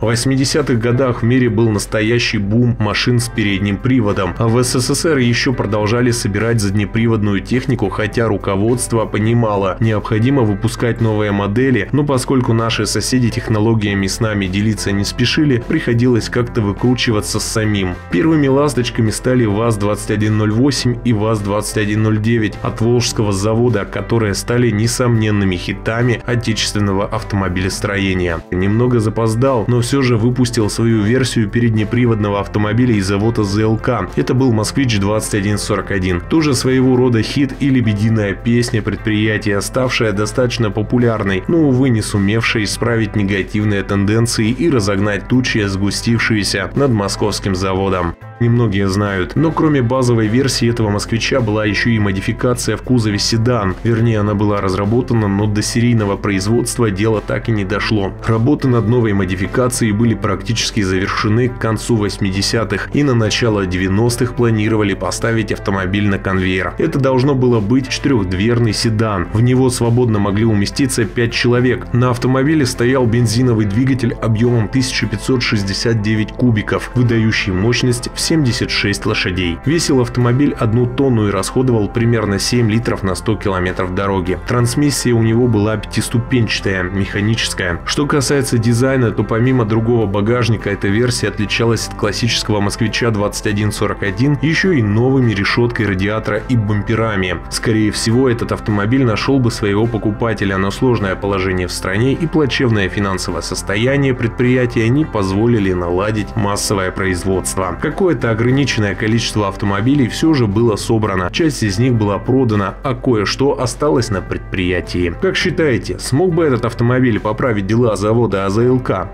В 80-х годах в мире был настоящий бум машин с передним приводом, а в СССР еще продолжали собирать заднеприводную технику, хотя руководство понимало, необходимо выпускать новые модели, но поскольку наши соседи технологиями с нами делиться не спешили, приходилось как-то выкручиваться самим. Первыми ласточками стали ВАЗ-2108 и ВАЗ-2109 от Волжского завода, которые стали несомненными хитами отечественного автомобилестроения. Немного запоздал, но все же выпустил свою версию переднеприводного автомобиля из завода ЗЛК. Это был «Москвич-2141». Тоже своего рода хит и лебединая песня предприятия, ставшая достаточно популярной, но, увы, не сумевшая исправить негативные тенденции и разогнать тучи, сгустившиеся над московским заводом немногие знают. Но кроме базовой версии этого москвича была еще и модификация в кузове седан. Вернее, она была разработана, но до серийного производства дело так и не дошло. Работы над новой модификацией были практически завершены к концу 80-х и на начало 90-х планировали поставить автомобиль на конвейер. Это должно было быть четырехдверный седан. В него свободно могли уместиться 5 человек. На автомобиле стоял бензиновый двигатель объемом 1569 кубиков, выдающий мощность в 76 лошадей. Весил автомобиль одну тонну и расходовал примерно 7 литров на 100 километров дороги. Трансмиссия у него была пятиступенчатая, механическая. Что касается дизайна, то помимо другого багажника эта версия отличалась от классического москвича 2141 еще и новыми решеткой радиатора и бамперами. Скорее всего, этот автомобиль нашел бы своего покупателя, но сложное положение в стране и плачевное финансовое состояние предприятия не позволили наладить массовое производство. Какое Какое-то ограниченное количество автомобилей все же было собрано, часть из них была продана, а кое-что осталось на предприятии. Как считаете, смог бы этот автомобиль поправить дела завода АЗЛК?